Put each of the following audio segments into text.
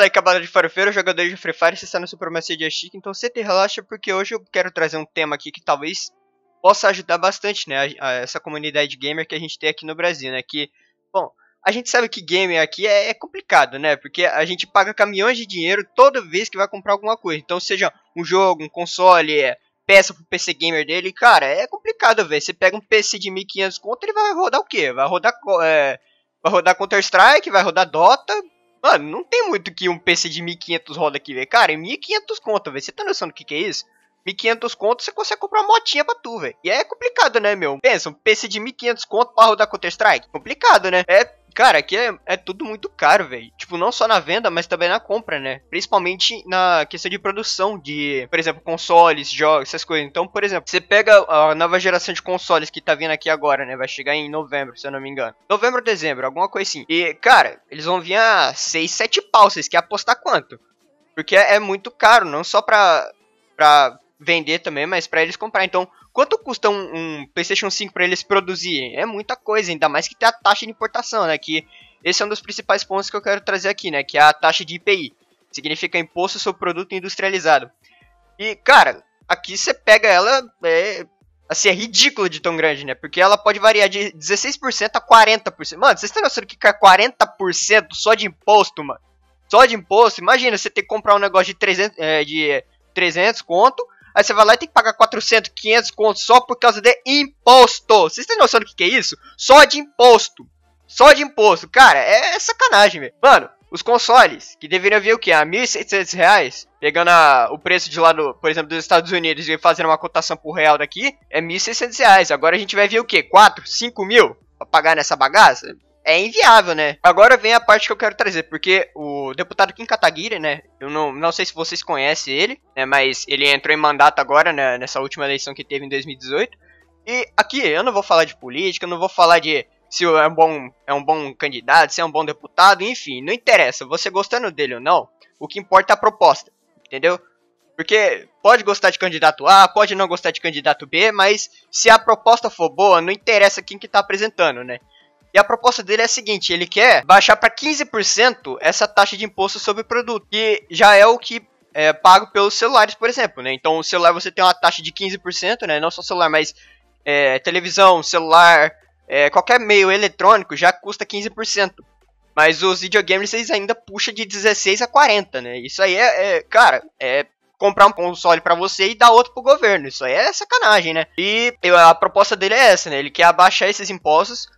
Fala aí, cabana de farofeiro, jogador de Free Fire, você está no Supremacia de Chique, então você te relaxa porque hoje eu quero trazer um tema aqui que talvez possa ajudar bastante, né, a, a essa comunidade gamer que a gente tem aqui no Brasil, né, que, bom, a gente sabe que gamer aqui é, é, complicado, né, porque a gente paga caminhões de dinheiro toda vez que vai comprar alguma coisa, então seja um jogo, um console, é, peça pro PC gamer dele, cara, é complicado, velho, você pega um PC de 1500 conto, ele vai rodar o quê? Vai rodar, é, vai rodar Counter-Strike, vai rodar Dota, Mano, não tem muito que um PC de 1500 roda aqui, velho. Cara, é 1500 conto, velho. Você tá noção do que que é isso? 1500 conto, você consegue comprar uma motinha pra tu, velho. E é complicado, né, meu? Pensa, um PC de 1500 conto pra rodar Counter-Strike. Complicado, né? É Cara, aqui é, é tudo muito caro, velho. Tipo, não só na venda, mas também na compra, né? Principalmente na questão de produção de, por exemplo, consoles, jogos, essas coisas. Então, por exemplo, você pega a nova geração de consoles que tá vindo aqui agora, né? Vai chegar em novembro, se eu não me engano. Novembro, dezembro, alguma coisa assim. E, cara, eles vão vir a 6, 7 pau. Vocês querem apostar quanto? Porque é, é muito caro, não só pra, pra vender também, mas pra eles comprar. Então, Quanto custa um, um PlayStation 5 para eles produzirem? É muita coisa, ainda mais que tem a taxa de importação, né? Que esse é um dos principais pontos que eu quero trazer aqui, né? Que é a taxa de IPI. Significa Imposto sobre Produto Industrializado. E, cara, aqui você pega ela, é, assim, é ridículo de tão grande, né? Porque ela pode variar de 16% a 40%. Mano, vocês estão noção que cai 40% só de imposto, mano? Só de imposto? Imagina você ter que comprar um negócio de 300, é, de 300 conto Aí você vai lá e tem que pagar 400, 500 contos só por causa de imposto. Vocês têm noção do que, que é isso? Só de imposto. Só de imposto. Cara, é sacanagem, velho. Mano, os consoles, que deveriam vir o quê? A 1.600 reais, pegando a, o preço de lá, do, por exemplo, dos Estados Unidos e fazendo uma cotação por real daqui, é 1.600 reais. Agora a gente vai ver o quê? 4, 5 mil pra pagar nessa bagaça? É inviável, né? Agora vem a parte que eu quero trazer, porque o deputado Kim Kataguiri, né? Eu não, não sei se vocês conhecem ele, né? Mas ele entrou em mandato agora, né? Nessa última eleição que teve em 2018. E aqui eu não vou falar de política, eu não vou falar de se é um bom, é um bom candidato, se é um bom deputado, enfim, não interessa. Você gostando dele ou não, o que importa é a proposta, entendeu? Porque pode gostar de candidato A, pode não gostar de candidato B, mas se a proposta for boa, não interessa quem que tá apresentando, né? E a proposta dele é a seguinte: ele quer baixar para 15% essa taxa de imposto sobre o produto, que já é o que é pago pelos celulares, por exemplo, né? Então, o celular você tem uma taxa de 15%, né? Não só celular, mas é, televisão, celular, é, qualquer meio eletrônico já custa 15%. Mas os videogames eles ainda puxam de 16 a 40, né? Isso aí é, é cara, é comprar um console para você e dar outro pro governo. Isso aí é sacanagem, né? E a proposta dele é essa, né? Ele quer abaixar esses impostos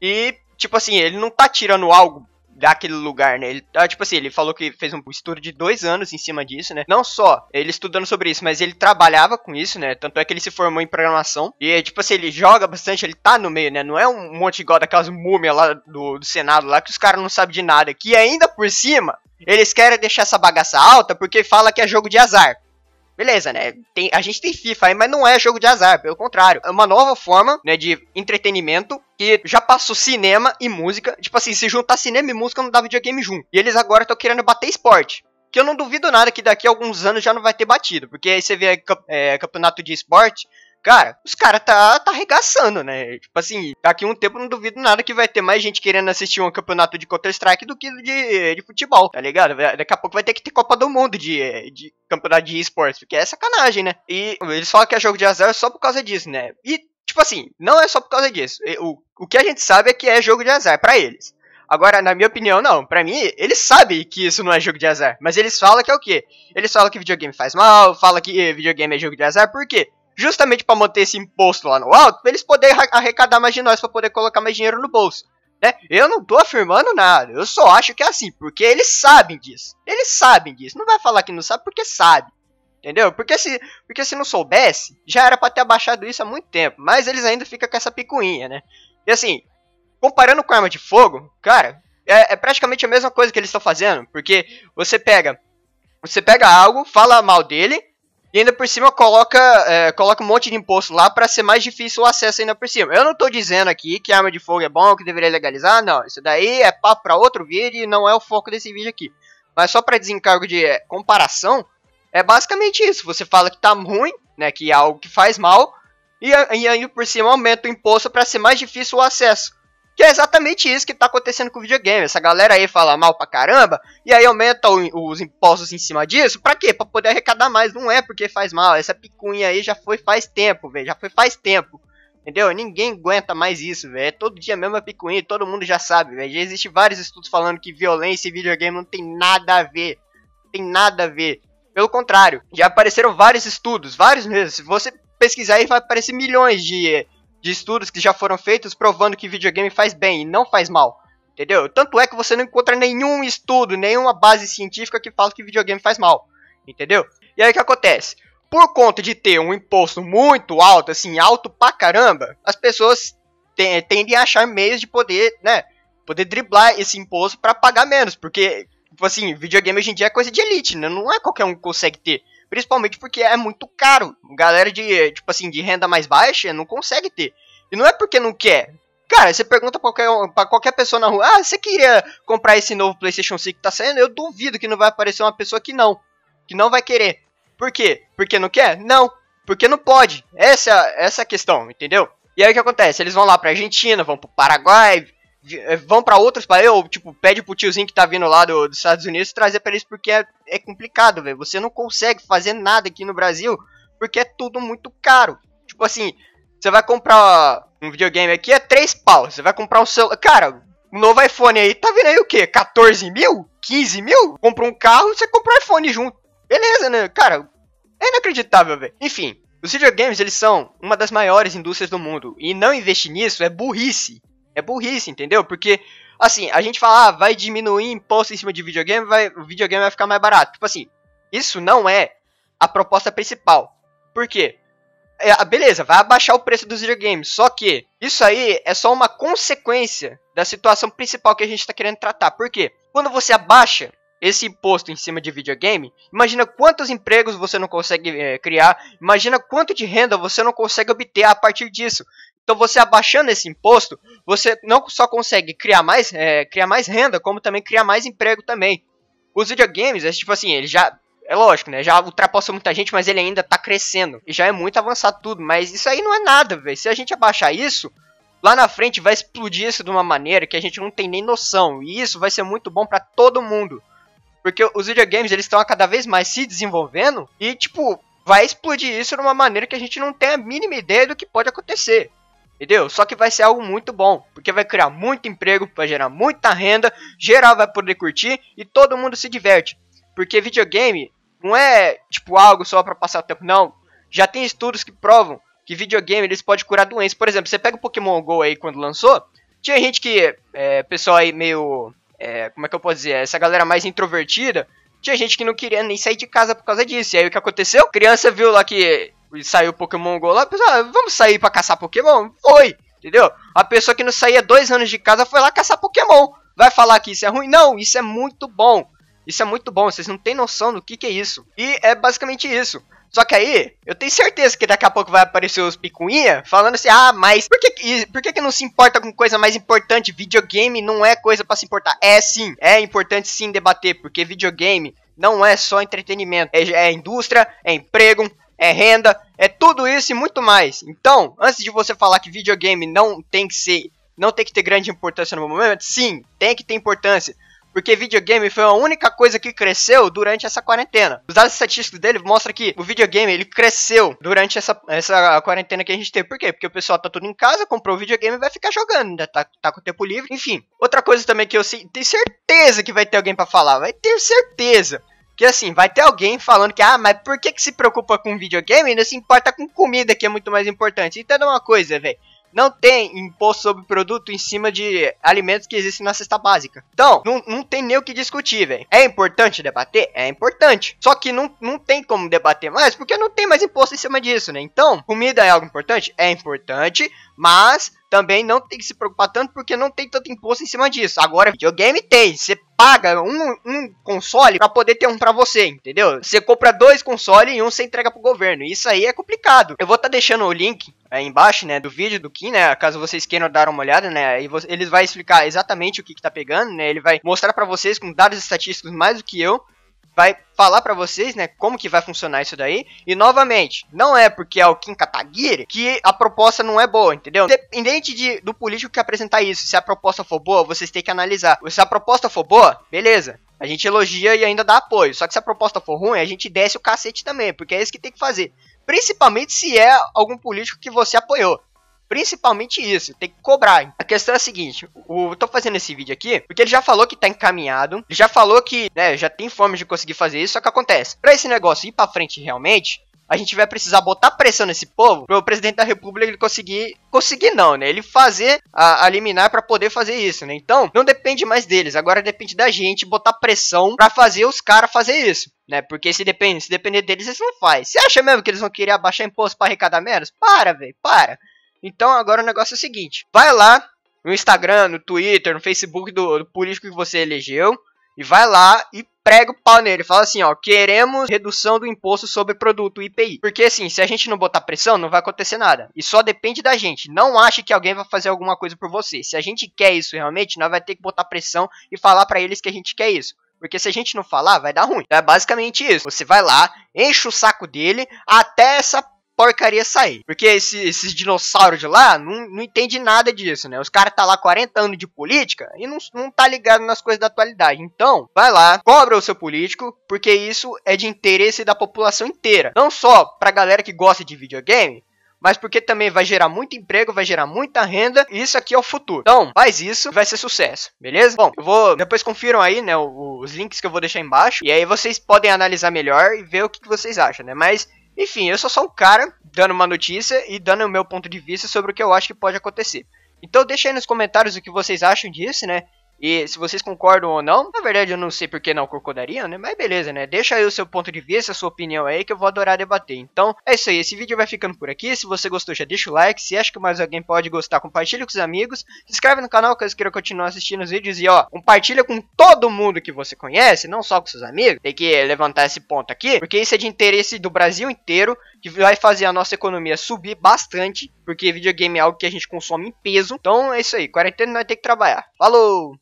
e, tipo assim, ele não tá tirando algo daquele lugar, né? Ele, tá, tipo assim, ele falou que fez um estudo de dois anos em cima disso, né? Não só ele estudando sobre isso, mas ele trabalhava com isso, né? Tanto é que ele se formou em programação. E, tipo assim, ele joga bastante, ele tá no meio, né? Não é um monte igual daquelas múmias lá do, do Senado lá, que os caras não sabem de nada. Que ainda por cima, eles querem deixar essa bagaça alta porque fala que é jogo de azar. Beleza, né? Tem, a gente tem FIFA aí, mas não é jogo de azar, pelo contrário. É uma nova forma, né, de entretenimento que já passou cinema e música. Tipo assim, se juntar cinema e música não dá videogame junto. E eles agora estão querendo bater esporte. Que eu não duvido nada que daqui a alguns anos já não vai ter batido. Porque aí você vê é, campeonato de esporte, Cara, os caras tá, tá arregaçando, né? Tipo assim, daqui um tempo não duvido nada que vai ter mais gente querendo assistir um campeonato de Counter-Strike do que de, de futebol, tá ligado? Daqui a pouco vai ter que ter Copa do Mundo de, de campeonato de esportes, porque é sacanagem, né? E eles falam que é jogo de azar só por causa disso, né? E, tipo assim, não é só por causa disso. O, o que a gente sabe é que é jogo de azar para eles. Agora, na minha opinião, não. Pra mim, eles sabem que isso não é jogo de azar. Mas eles falam que é o quê? Eles falam que videogame faz mal, falam que videogame é jogo de azar. Por quê? Justamente para manter esse imposto lá no alto, pra eles poderem arrecadar mais de nós para poder colocar mais dinheiro no bolso. Né? Eu não tô afirmando nada, eu só acho que é assim, porque eles sabem disso. Eles sabem disso. Não vai falar que não sabe porque sabe. Entendeu? Porque se, porque se não soubesse, já era para ter abaixado isso há muito tempo. Mas eles ainda ficam com essa picuinha, né? E assim, comparando com arma de fogo, cara, é, é praticamente a mesma coisa que eles estão fazendo. Porque você pega. Você pega algo, fala mal dele, e ainda por cima coloca, é, coloca um monte de imposto lá para ser mais difícil o acesso ainda por cima. Eu não tô dizendo aqui que arma de fogo é bom, que deveria legalizar, não. Isso daí é papo para outro vídeo e não é o foco desse vídeo aqui. Mas só para desencargo de é, comparação, é basicamente isso. Você fala que tá ruim, né, que é algo que faz mal, e, e aí por cima aumenta o imposto para ser mais difícil o acesso. Que é exatamente isso que tá acontecendo com o videogame. Essa galera aí fala mal pra caramba, e aí aumenta o, os impostos em cima disso. Pra quê? Pra poder arrecadar mais. Não é porque faz mal. Essa picuinha aí já foi faz tempo, velho. Já foi faz tempo. Entendeu? Ninguém aguenta mais isso, velho. É todo dia mesmo a picuinha, todo mundo já sabe, velho. Já existe vários estudos falando que violência e videogame não tem nada a ver. Tem nada a ver. Pelo contrário, já apareceram vários estudos, vários mesmo. Se você pesquisar aí, vai aparecer milhões de de estudos que já foram feitos provando que videogame faz bem e não faz mal. Entendeu? Tanto é que você não encontra nenhum estudo, nenhuma base científica que fala que videogame faz mal. Entendeu? E aí o que acontece? Por conta de ter um imposto muito alto, assim, alto pra caramba, as pessoas tendem a achar meios de poder, né, poder driblar esse imposto para pagar menos, porque, tipo assim, videogame hoje em dia é coisa de elite, né? Não é qualquer um que consegue ter. Principalmente porque é muito caro. Galera de, tipo assim, de renda mais baixa não consegue ter. E não é porque não quer. Cara, você pergunta pra qualquer, pra qualquer pessoa na rua, ah, você queria comprar esse novo PlayStation 5 que tá saindo? Eu duvido que não vai aparecer uma pessoa que não. Que não vai querer. Por quê? Porque não quer? Não. Porque não pode. Essa, essa é a questão, entendeu? E aí o que acontece? Eles vão lá pra Argentina, vão pro Paraguai, eh, vão para outros países, ou tipo, pede pro tiozinho que tá vindo lá do, dos Estados Unidos trazer para eles porque é, é complicado, velho. Você não consegue fazer nada aqui no Brasil porque é tudo muito caro. Tipo assim, você vai comprar um videogame aqui é 3 pau. Você vai comprar um celular. Cara, um novo iPhone aí, tá vindo aí o quê? 14 mil? 15 mil? Compra um carro você compra um iPhone junto. Beleza, né? Cara, é inacreditável, velho. Enfim, os videogames eles são uma das maiores indústrias do mundo. E não investir nisso é burrice. É burrice, entendeu? Porque, assim, a gente fala, ah, vai diminuir imposto em cima de videogame, vai, o videogame vai ficar mais barato. Tipo assim, isso não é a proposta principal. Por quê? É, beleza, vai abaixar o preço dos videogames. Só que isso aí é só uma consequência da situação principal que a gente está querendo tratar. Por quê? Quando você abaixa esse imposto em cima de videogame, imagina quantos empregos você não consegue é, criar, imagina quanto de renda você não consegue obter a partir disso. Então você abaixando esse imposto, você não só consegue criar mais, é, criar mais renda, como também criar mais emprego também. Os videogames, é tipo assim, ele já é lógico, né? Já ultrapassou muita gente, mas ele ainda tá crescendo. E já é muito avançado tudo. Mas isso aí não é nada, velho. Se a gente abaixar isso, lá na frente vai explodir isso de uma maneira que a gente não tem nem noção. E isso vai ser muito bom para todo mundo. Porque os videogames, eles estão cada vez mais se desenvolvendo. E, tipo, vai explodir isso de uma maneira que a gente não tem a mínima ideia do que pode acontecer. Entendeu? Só que vai ser algo muito bom, porque vai criar muito emprego, vai gerar muita renda, geral vai poder curtir e todo mundo se diverte. Porque videogame não é tipo algo só para passar o tempo, não. Já tem estudos que provam que videogame eles pode curar doenças. Por exemplo, você pega o Pokémon Go aí quando lançou, tinha gente que, é, pessoal aí meio, é, como é que eu posso dizer, essa galera mais introvertida, tinha gente que não queria nem sair de casa por causa disso. E aí o que aconteceu? A criança viu lá que saiu o Pokémon GO lá, ah, vamos sair para caçar Pokémon? Foi, entendeu? A pessoa que não saía dois anos de casa foi lá caçar Pokémon. Vai falar que isso é ruim? Não, isso é muito bom. Isso é muito bom, vocês não têm noção do que, que é isso. E é basicamente isso. Só que aí, eu tenho certeza que daqui a pouco vai aparecer os picuinha falando assim: ah, mas por que, por que, que não se importa com coisa mais importante? Videogame não é coisa para se importar. É sim, é importante sim debater, porque videogame não é só entretenimento. É, é indústria, é emprego, é renda, é tudo isso e muito mais. Então, antes de você falar que videogame não tem que ser, não tem que ter grande importância no momento, sim, tem que ter importância. Porque videogame foi a única coisa que cresceu durante essa quarentena. Os dados estatísticos dele mostram que o videogame ele cresceu durante essa, essa quarentena que a gente teve. Por quê? Porque o pessoal tá tudo em casa, comprou o videogame e vai ficar jogando, ainda tá, tá com tempo livre. Enfim, outra coisa também que eu sei, tenho certeza que vai ter alguém para falar, vai ter certeza. Que assim, vai ter alguém falando que, ah, mas por que, que se preocupa com videogame e não se importa com comida, que é muito mais importante? Entenda uma coisa, velho. Não tem imposto sobre produto em cima de alimentos que existem na cesta básica. Então, não, não tem nem o que discutir, velho. É importante debater? É importante. Só que não, não tem como debater mais, porque não tem mais imposto em cima disso, né? Então, comida é algo importante? É importante, mas também não tem que se preocupar tanto porque não tem tanto imposto em cima disso. Agora, videogame tem. Você paga um, um console para poder ter um para você, entendeu? Você compra dois consoles e um você entrega pro governo. Isso aí é complicado. Eu vou estar tá deixando o link aí embaixo, né, do vídeo do Kim, né, caso vocês queiram dar uma olhada, né, e ele vai explicar exatamente o que, que tá pegando, né, ele vai mostrar para vocês com dados estatísticos mais do que eu, vai falar para vocês, né, como que vai funcionar isso daí. E novamente, não é porque é o Kim Kataguiri que a proposta não é boa, entendeu? Independente de, do político que apresentar isso, se a proposta for boa, vocês têm que analisar. Se a proposta for boa, beleza. A gente elogia e ainda dá apoio. Só que se a proposta for ruim, a gente desce o cacete também, porque é isso que tem que fazer. Principalmente se é algum político que você apoiou. Principalmente isso, tem que cobrar. A questão é a seguinte, eu tô fazendo esse vídeo aqui porque ele já falou que tá encaminhado, ele já falou que, né, já tem forma de conseguir fazer isso, só que acontece. Para esse negócio ir para frente realmente, a gente vai precisar botar pressão nesse povo para o presidente da república ele conseguir conseguir não, né? Ele fazer a, a liminar para poder fazer isso, né? Então, não depende mais deles, agora depende da gente botar pressão para fazer os caras fazer isso, né? Porque se depende, se depender deles, eles não fazem. Você acha mesmo que eles vão querer abaixar imposto para arrecadar menos? Para, velho, para. Então, agora o negócio é o seguinte, vai lá no Instagram, no Twitter, no Facebook do, do político que você elegeu e vai lá e prega o pau nele. Fala assim, ó, queremos redução do imposto sobre produto IPI. Porque assim, se a gente não botar pressão, não vai acontecer nada. E só depende da gente. Não ache que alguém vai fazer alguma coisa por você. Se a gente quer isso realmente, nós vai ter que botar pressão e falar para eles que a gente quer isso. Porque se a gente não falar, vai dar ruim. Então é basicamente isso. Você vai lá, enche o saco dele até essa porcaria sair. Porque esse, esses dinossauros de lá não, não entende nada disso, né? Os caras tá lá 40 anos de política e não, não tá ligado nas coisas da atualidade. Então, vai lá, cobra o seu político, porque isso é de interesse da população inteira. Não só pra galera que gosta de videogame, mas porque também vai gerar muito emprego, vai gerar muita renda, e isso aqui é o futuro. Então, faz isso, vai ser sucesso, beleza? Bom, eu vou, depois confiram aí, né, os links que eu vou deixar embaixo, e aí vocês podem analisar melhor e ver o que vocês acham, né? Mas enfim, eu sou só um cara dando uma notícia e dando o meu ponto de vista sobre o que eu acho que pode acontecer. Então deixa aí nos comentários o que vocês acham disso, né? E se vocês concordam ou não, na verdade eu não sei por que não concordariam, né? Mas beleza, né? Deixa aí o seu ponto de vista, a sua opinião aí, que eu vou adorar debater. Então, é isso aí. Esse vídeo vai ficando por aqui. Se você gostou, já deixa o like. Se acha que mais alguém pode gostar, compartilha com os amigos. Se inscreve no canal caso queira continuar assistindo os vídeos. E ó, compartilha com todo mundo que você conhece, não só com seus amigos. Tem que levantar esse ponto aqui, porque isso é de interesse do Brasil inteiro, que vai fazer a nossa economia subir bastante, porque videogame é algo que a gente consome em peso. Então é isso aí. Quarentena nós tem que trabalhar. Falou!